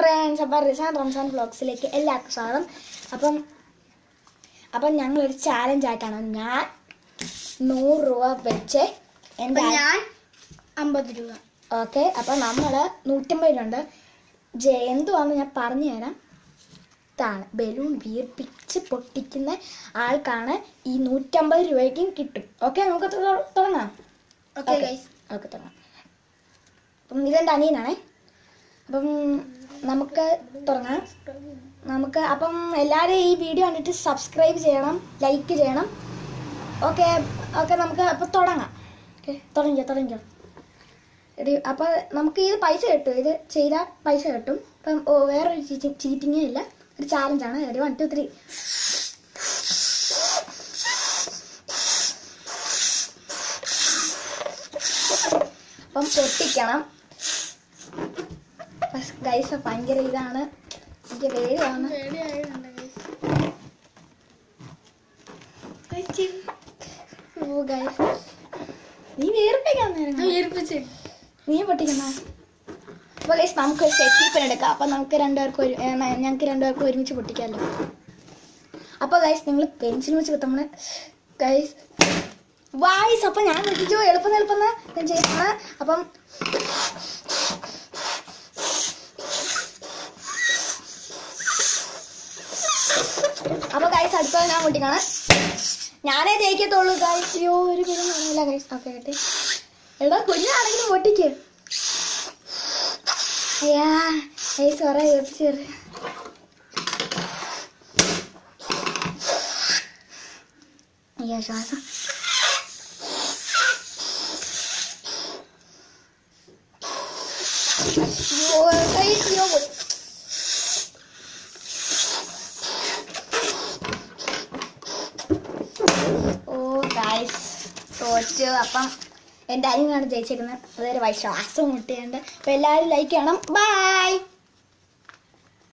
Friends അപ്പം റിസാൻ റംസാൻ വ്ളോഗ്സിലേക്ക് എല്ലാവർക്കും സ്വാഗതം. അപ്പം അപ്പം ഞങ്ങളൊരു ചാലഞ്ച് ആയിട്ടാണ്. ഞാൻ നൂറ് രൂപ വെച്ച് എന്റെ ഞാൻ അമ്പത് രൂപ. ഓക്കെ അപ്പം നമ്മൾ നൂറ്റമ്പത് രൂപ ഉണ്ട് ജെ- എന്തുവാന്ന് ഞാൻ പറഞ്ഞു തരാം. ഇതാണ് ബലൂൺ വീർപ്പിച്ച് പൊട്ടിക്കുന്ന ആൾക്കാണ് ഈ നൂറ്റമ്പത് രൂപയ്ക്കും കിട്ടും. ഓക്കെ നമുക്ക് തുടങ്ങാം. ഓക്കെ ഓക്കെ തുടങ്ങാം. അപ്പം ഇതെന്റെ അനിയനാണേ. അപ്പം നമുക്ക് തുടങ്ങാം. നമുക്ക് അപ്പം എല്ലാവരും ഈ വീഡിയോ കണ്ടിട്ട് സബ്സ്ക്രൈബ് ചെയ്യണം ലൈക്ക് ചെയ്യണം. ഓക്കെ ഓക്കെ നമുക്ക് അപ്പം തുടങ്ങാം. ഓക്കെ തുടങ്ങിക്കോ തുടങ്ങിക്കോ. എടി അപ്പം നമുക്ക് ഇത് പൈസ കിട്ടും. ഇത് ചെയ്താൽ പൈസ കിട്ടും. അപ്പം വേറൊരു ചീറ്റിങ്ങേ ഇല്ല. ഒരു ചാലഞ്ചാണ് റെഡി വൺ ടു ത്രീ അപ്പം പൊട്ടിക്കണം. ഗൈസ് ഭയങ്കര ഇതാണ്. എനിക്ക് പേടിയാണ് ഓ ഗൈസ് നീ വേർപ്പിക്കാൻ നേരം നീ പൊട്ടിക്കണ അപ്പോൾ ഗൈസ് നമുക്ക് സെറ്റിപ്പൻ എടുക്കാം. അപ്പം നമുക്ക് രണ്ടുപേർക്ക് ഒരു ഞങ്ങൾക്ക് രണ്ടുപേർക്ക് ഒരുമിച്ച് പൊട്ടിക്കാമല്ലോ അപ്പോൾ ഗൈസ് നിങ്ങൾ പെൻസിൽ വെച്ച് കുത്തമ്മൾ ഗൈസ് വായിസ് അപ്പം ഞാൻ പൊട്ടിച്ചു എളുപ്പം എളുപ്പം ഞാൻ ചെയ്യുന്നത് അപ്പം അപ്പൊ ഗൈസ് അടുത്തത് ഞാൻ പൊട്ടിക്കാണ് ഞാനേ ജയിക്കത്തുള്ളൂ ഗൈസ് അയ്യോ ഒരു പേരും കാണില്ല ഗൈസ് ഓക്കെ കേട്ടെ എടാ കുഞ്ഞാണെങ്കിലും പൊട്ടിക്ക്. അയ്യാ ഗൈസ് കുറെ ഏൽപ്പിച്ചേറ് അയ്യോ ശ്വാസം. അയ്യോ ഗൈസ് അയ്യോ പൊട്ടി ഓ ഗൈസ് തോറ്റു. അപ്പം എന്റെ അനിയനാണ് ജയിച്ചേക്കുന്നത്. അതൊരു വൈശ്വാസം മുട്ടിയുണ്ട്. അപ്പം എല്ലാവരും ലൈക്ക് ചെയ്യണം. ബൈ